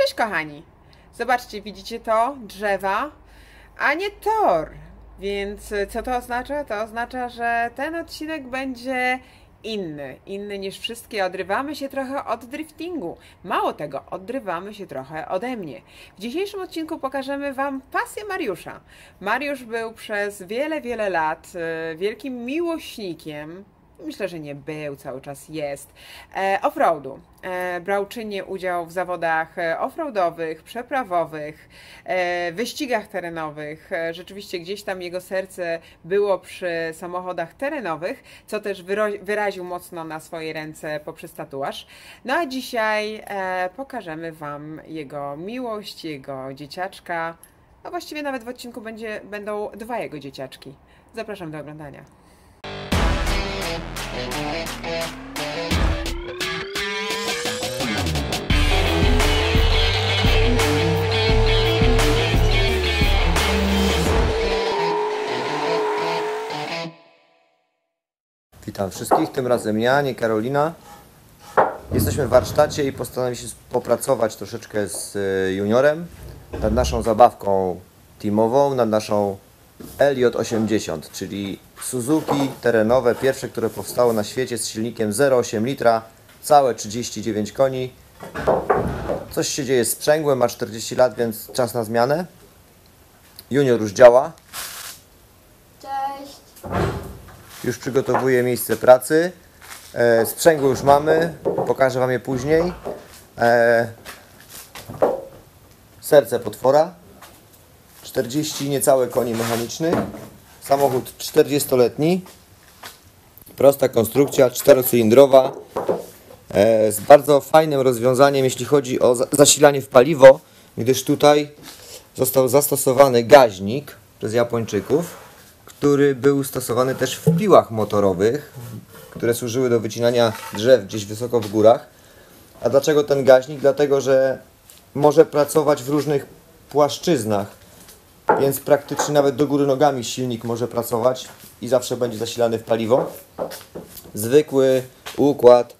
Cześć kochani! Zobaczcie, widzicie to? Drzewa, a nie tor. Więc y, co to oznacza? To oznacza, że ten odcinek będzie inny, inny niż wszystkie. Odrywamy się trochę od driftingu. Mało tego, odrywamy się trochę ode mnie. W dzisiejszym odcinku pokażemy Wam pasję Mariusza. Mariusz był przez wiele, wiele lat y, wielkim miłośnikiem myślę, że nie był, cały czas jest, e, offroadu. E, brał czynnie udział w zawodach e, offroadowych, przeprawowych, e, wyścigach terenowych. E, rzeczywiście gdzieś tam jego serce było przy samochodach terenowych, co też wyraził mocno na swojej ręce poprzez tatuaż. No a dzisiaj e, pokażemy Wam jego miłość, jego dzieciaczka. A właściwie nawet w odcinku będzie, będą dwa jego dzieciaczki. Zapraszam do oglądania. Witam wszystkich, tym razem ja, nie Karolina. Jesteśmy w warsztacie i postanowiliśmy popracować troszeczkę z y, juniorem nad naszą zabawką teamową, nad naszą LJ80, czyli Suzuki terenowe, pierwsze, które powstało na świecie z silnikiem 0,8 litra, całe 39 koni. Coś się dzieje z sprzęgłem, ma 40 lat, więc czas na zmianę. Junior już działa, Cześć. Już przygotowuję miejsce pracy. E, sprzęgło już mamy, pokażę Wam je później. E, serce potwora, 40 niecałe koni mechanicznych, samochód 40-letni, prosta konstrukcja, czterocylindrowa, e, z bardzo fajnym rozwiązaniem, jeśli chodzi o za- zasilanie w paliwo, gdyż tutaj został zastosowany gaźnik przez Japończyków, który był stosowany też w piłach motorowych, które służyły do wycinania drzew gdzieś wysoko w górach. A dlaczego ten gaźnik? Dlatego, że może pracować w różnych płaszczyznach, więc praktycznie nawet do góry nogami silnik może pracować i zawsze będzie zasilany w paliwo. Zwykły układ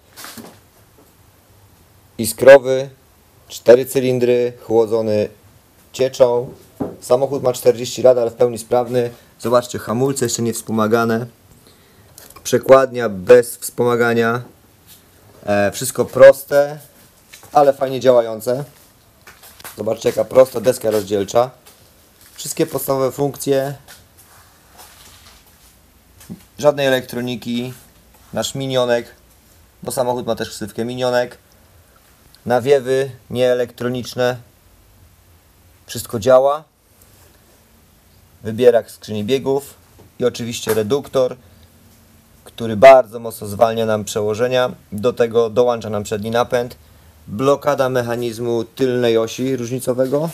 iskrowy, cztery cylindry, chłodzony cieczą. Samochód ma 40 lat, ale w pełni sprawny. Zobaczcie, hamulce jeszcze nie wspomagane. Przekładnia bez wspomagania. E, wszystko proste, ale fajnie działające. Zobaczcie, jaka prosta deska rozdzielcza. Wszystkie podstawowe funkcje. Żadnej elektroniki. Nasz minionek, bo samochód ma też ksywkę minionek. Nawiewy nieelektroniczne. Wszystko działa wybierak skrzyni biegów i oczywiście reduktor, który bardzo mocno zwalnia nam przełożenia. Do tego dołącza nam przedni napęd, blokada mechanizmu tylnej osi różnicowego,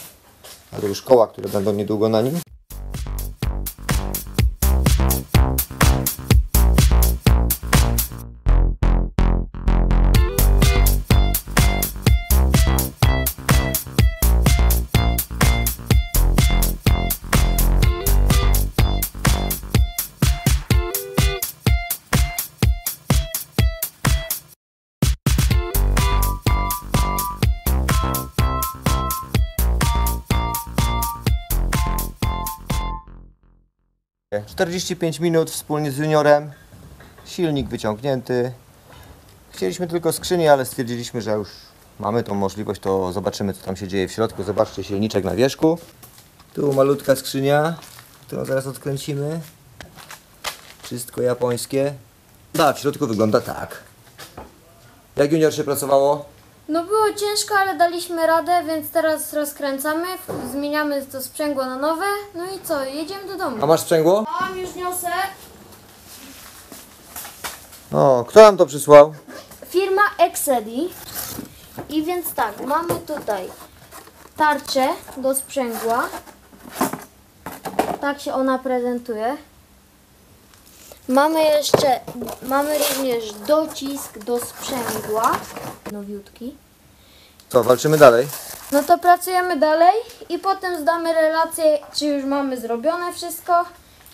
a to już koła, które będą niedługo na nim. 45 minut wspólnie z juniorem, silnik wyciągnięty. Chcieliśmy tylko skrzynię, ale stwierdziliśmy, że już mamy tą możliwość, to zobaczymy co tam się dzieje w środku. Zobaczcie silniczek na wierzchu. Tu malutka skrzynia, którą zaraz odkręcimy. Wszystko japońskie. Da, w środku wygląda tak. Jak junior się pracowało? No było ciężko, ale daliśmy radę, więc teraz rozkręcamy, zmieniamy to sprzęgło na nowe. No i co, jedziemy do A domu. masz sprzęgło? Mam już niosę. O, kto nam to przysłał? Firma Exedi. I więc tak, mamy tutaj tarczę do sprzęgła. Tak się ona prezentuje. Mamy jeszcze, mamy również docisk do sprzęgła. Nowiutki. Co, walczymy dalej? No to pracujemy dalej i potem zdamy relację, czy już mamy zrobione wszystko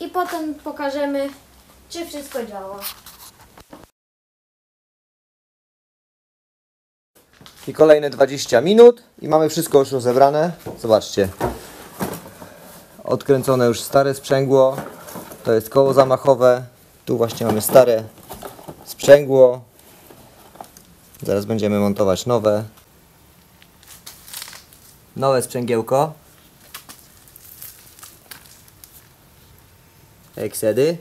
i potem pokażemy, czy wszystko działa. i kolejne 20 minut i mamy wszystko już rozebrane. Zobaczcie. Odkręcone już stare sprzęgło. To jest koło zamachowe. Tu właśnie mamy stare sprzęgło. Zaraz będziemy montować nowe. Nowe sprzęgiełko. Eksedy.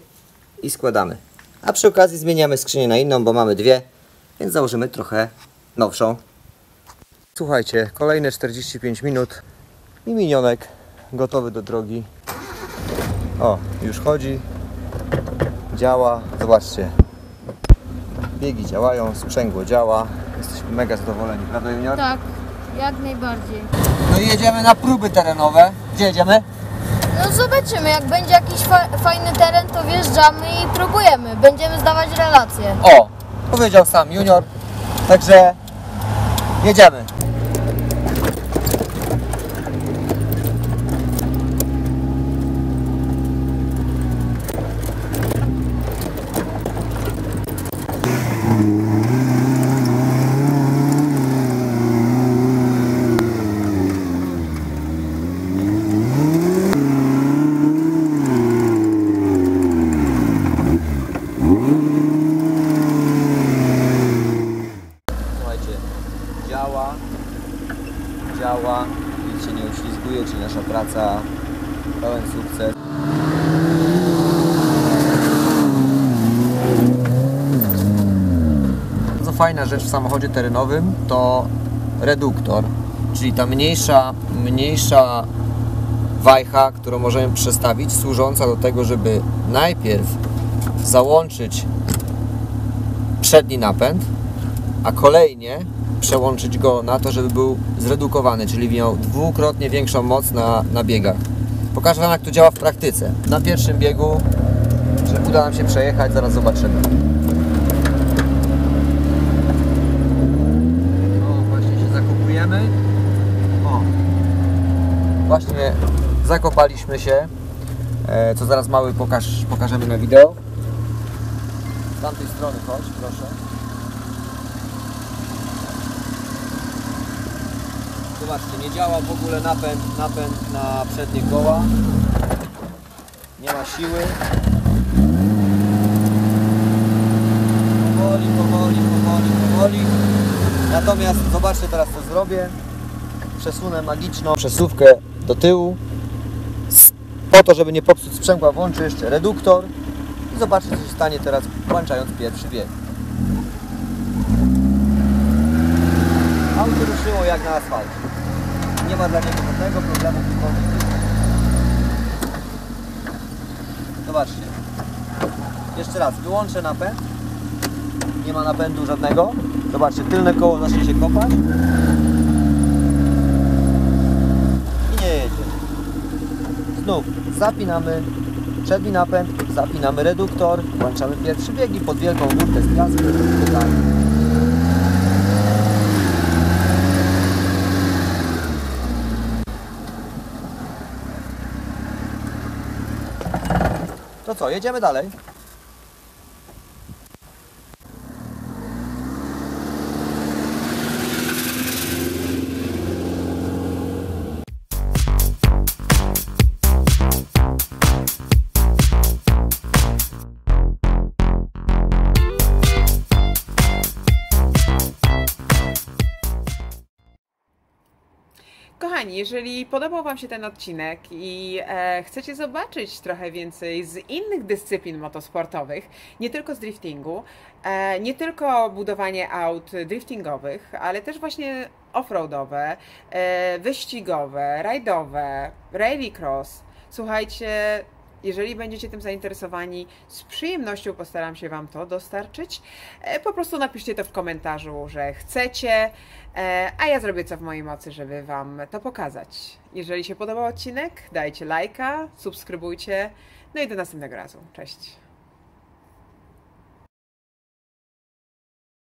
I składamy. A przy okazji zmieniamy skrzynię na inną, bo mamy dwie. Więc założymy trochę nowszą. Słuchajcie, kolejne 45 minut i minionek gotowy do drogi. O, już chodzi. Działa. Zobaczcie. Biegi działają, sprzęgło działa. Jesteśmy mega zadowoleni, prawda Junior? Tak, jak najbardziej. No i jedziemy na próby terenowe. Gdzie jedziemy? No zobaczymy, jak będzie jakiś fa- fajny teren, to wjeżdżamy i próbujemy. Będziemy zdawać relacje. O, powiedział sam Junior. Także jedziemy. Praca pełen sukces. Bardzo fajna rzecz w samochodzie terenowym to reduktor, czyli ta mniejsza, mniejsza wajcha, którą możemy przestawić, służąca do tego, żeby najpierw załączyć przedni napęd, a kolejnie przełączyć go na to, żeby był zredukowany, czyli miał dwukrotnie większą moc na, na biegach. Pokażę Wam jak to działa w praktyce. Na pierwszym biegu, że uda nam się przejechać, zaraz zobaczymy. O, właśnie się zakopujemy. O, właśnie zakopaliśmy się, e, co zaraz mały pokaż, pokażemy na wideo. Z tamtej strony chodź, proszę. Zobaczcie, nie działa w ogóle napęd, napęd na przednie koła. Nie ma siły. Powoli, powoli, powoli, powoli. Natomiast zobaczcie teraz co zrobię. Przesunę magiczną przesuwkę do tyłu. Po to, żeby nie popsuć sprzęgła, włączę jeszcze reduktor. I zobaczcie co się stanie teraz włączając pierwszy bieg. Auto ruszyło jak na asfalcie. Nie ma dla niego żadnego problemu. Zobaczcie. Jeszcze raz, wyłączę napęd. Nie ma napędu żadnego. Zobaczcie, tylne koło zacznie się kopać. I nie jedzie. Znów zapinamy przedni napęd, zapinamy reduktor, włączamy pierwszy bieg i pod wielką górkę z piasku co, jedziemy dalej? Jeżeli podobał Wam się ten odcinek i e, chcecie zobaczyć trochę więcej z innych dyscyplin motosportowych, nie tylko z driftingu, e, nie tylko budowanie aut driftingowych, ale też właśnie offroadowe, e, wyścigowe, rajdowe, rallycross, słuchajcie, jeżeli będziecie tym zainteresowani, z przyjemnością postaram się Wam to dostarczyć. E, Po prostu napiszcie to w komentarzu, że chcecie, e, a ja zrobię co w mojej mocy, żeby Wam to pokazać. Jeżeli się podobał odcinek, dajcie lajka, subskrybujcie, no i do następnego razu. Cześć!